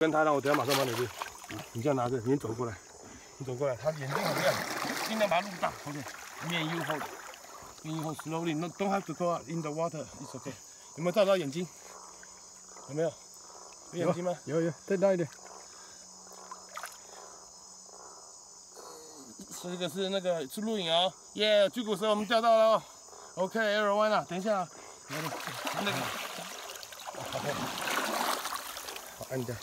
跟他让我等下马上帮你去。你这样拿着你走过来。你走过来他眼睛很亮。尽量把它弄大 okay 面又厚面又厚 slowly nodon't have to go out in the water it's okay 有没有照到眼睛？有没有？有眼睛吗？有有再大一点这个是那个是录影哦耶巨骨蛇我们钓到了 OK，everyone 啊等一下啊好好好按掉